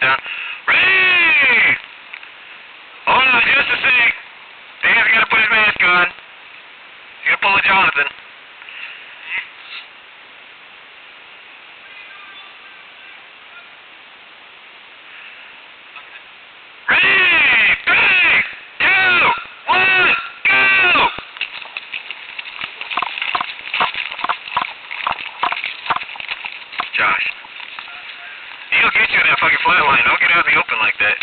down. Ray! Hold on just a sec. Dan's got to put his mask on. He's going to pull a Jonathan. Josh. He'll get you in that fucking flat line. Don't get out in the open like that.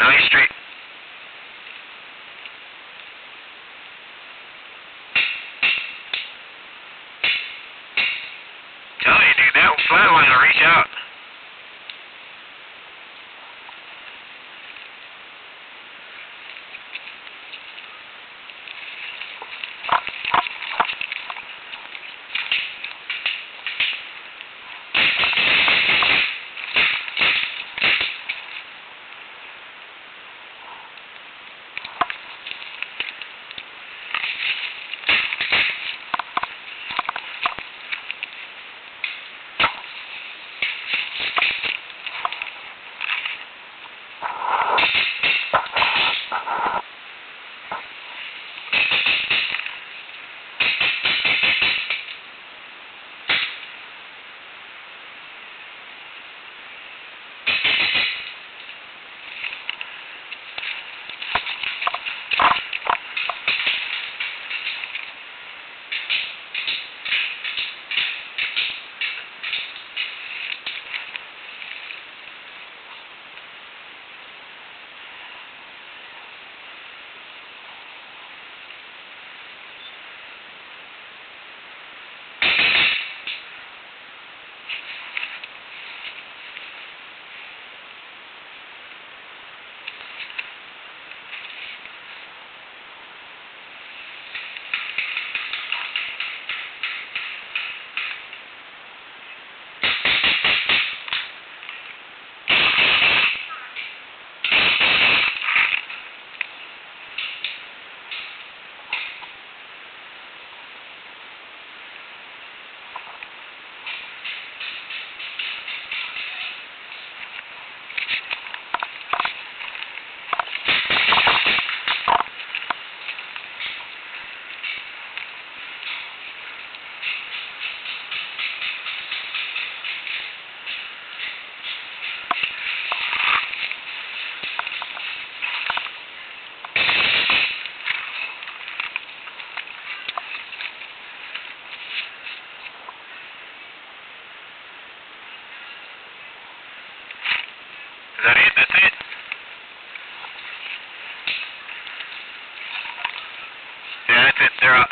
Now he's straight. Tell you, dude, that flat line will reach out. Is that it? That's it? Yeah, that's it. They're up.